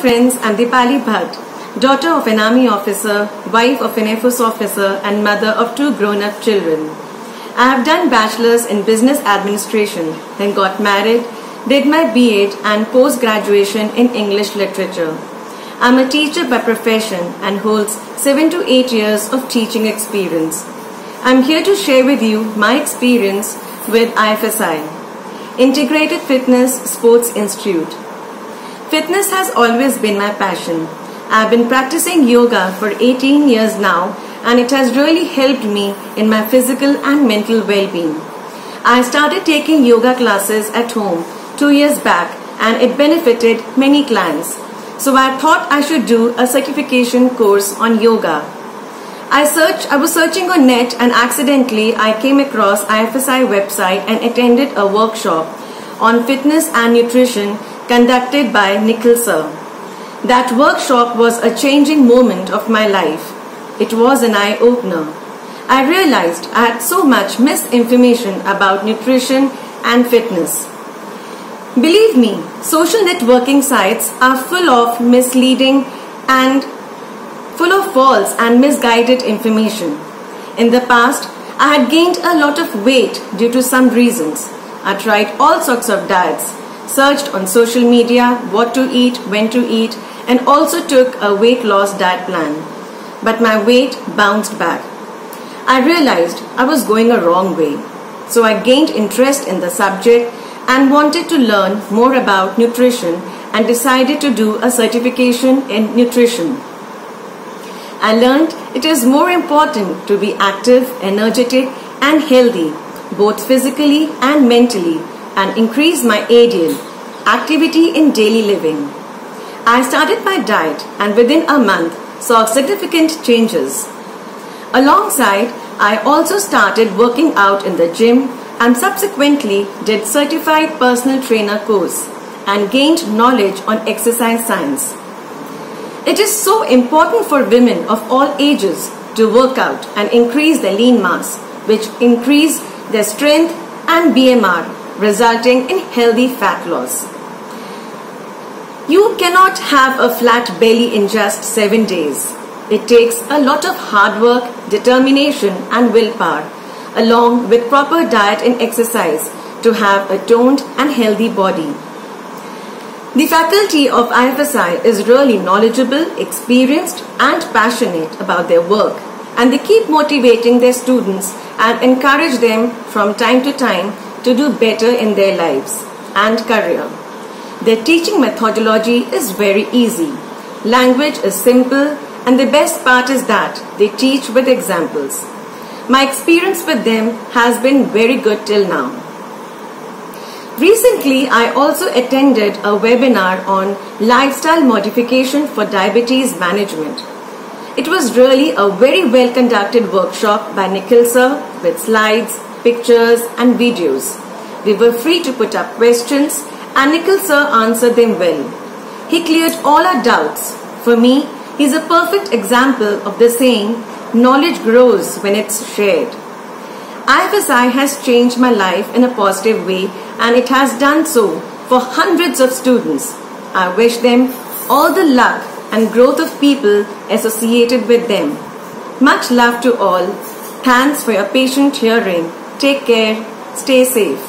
friends, I'm Deepali Bhatt, daughter of an army officer, wife of an Air Force officer, and mother of two grown up children. I have done bachelor's in business administration, then got married, did my B.Ed and post graduation in English literature. I'm a teacher by profession and holds 7 to 8 years of teaching experience. I'm here to share with you my experience with IFSI, Integrated Fitness Sports Institute. Fitness has always been my passion. I've been practicing yoga for 18 years now and it has really helped me in my physical and mental well-being. I started taking yoga classes at home 2 years back and it benefited many clients. So I thought I should do a certification course on yoga. I searched I was searching on net and accidentally I came across IFSI website and attended a workshop on fitness and nutrition conducted by Nikhil sir. That workshop was a changing moment of my life. It was an eye opener. I realized I had so much misinformation about nutrition and fitness. Believe me, social networking sites are full of misleading and full of false and misguided information. In the past, I had gained a lot of weight due to some reasons. I tried all sorts of diets, searched on social media what to eat, when to eat, and also took a weight loss diet plan. But my weight bounced back. I realized I was going a wrong way. So I gained interest in the subject and wanted to learn more about nutrition and decided to do a certification in nutrition. I learned it is more important to be active, energetic, and healthy, both physically and mentally, and increase my ADL, activity in daily living. I started my diet and within a month saw significant changes. Alongside, I also started working out in the gym and subsequently did certified personal trainer course and gained knowledge on exercise science. It is so important for women of all ages to work out and increase their lean mass, which increase their strength and BMR resulting in healthy fat loss. You cannot have a flat belly in just 7 days. It takes a lot of hard work, determination and willpower along with proper diet and exercise to have a toned and healthy body. The faculty of IFSI is really knowledgeable, experienced and passionate about their work and they keep motivating their students and encourage them from time to time to do better in their lives and career. Their teaching methodology is very easy. Language is simple and the best part is that they teach with examples. My experience with them has been very good till now. Recently, I also attended a webinar on lifestyle modification for diabetes management. It was really a very well conducted workshop by Nikhil sir with slides, pictures and videos. We were free to put up questions and Nikhil sir answered them well. He cleared all our doubts. For me, he is a perfect example of the saying, knowledge grows when it's shared. IFSI has changed my life in a positive way and it has done so for hundreds of students. I wish them all the luck and growth of people associated with them. Much love to all. Thanks for your patient hearing. Take care. Stay safe.